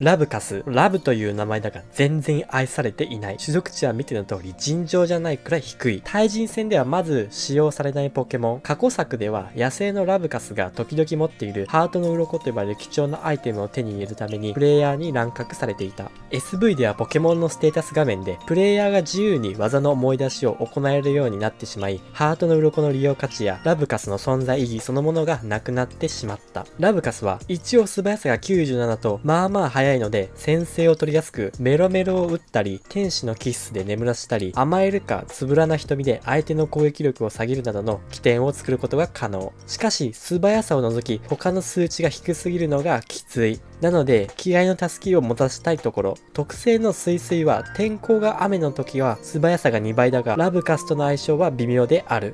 ラブカス。ラブという名前だが全然愛されていない。種族値は見ての通り尋常じゃないくらい低い。対人戦ではまず使用されないポケモン。過去作では野生のラブカスが時々持っているハートの鱗と呼ばれる貴重なアイテムを手に入れるためにプレイヤーに乱獲されていた。SV ではポケモンのステータス画面でプレイヤーが自由に技の思い出しを行えるようになってしまい、ハートの鱗の利用価値やラブカスの存在意義そのものがなくなってしまった。ラブカスは一応素早さが97とまあまあ速いので先制を取りやすくメロメロを打ったり天使のキッスで眠らせたり甘えるかつぶらな瞳で相手の攻撃力を下げるなどの起点を作ることが可能。しかし素早さを除き他の数値が低すぎるのがきつい。なので、気合の助けを持たせたいところ、特性の水水は天候が雨の時は素早さが2倍だが、ラブカスとの相性は微妙である。